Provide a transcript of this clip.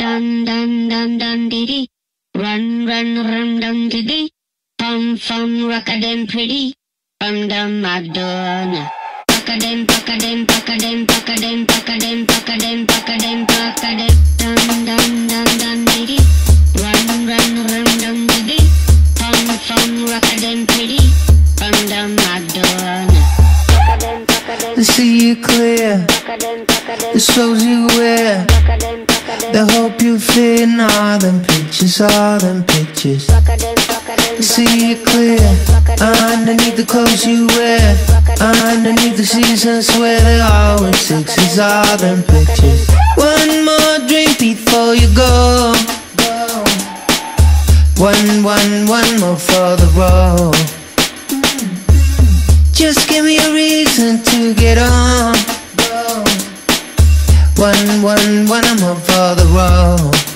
dun dun dun dun dee dee. Run run run dun dee. Fun fun rockadem pretty. From the Madonna. Pakadem pakadem pakadem pakadem pakadem pakadem pakadem pakadem. Dun dun dun dun dee dee. Run run run dun dee. Fun fun rockadem pretty. From the Madonna. See you clear, the clothes you wear, the hope you in all them pictures, all them pictures. pakadem see you clear, underneath the clothes you wear, underneath the seasons where they always sixes, all them pictures. One more drink before you go. One, one, one more for the road. Just give me a reason to get on. One, one, one more for the road.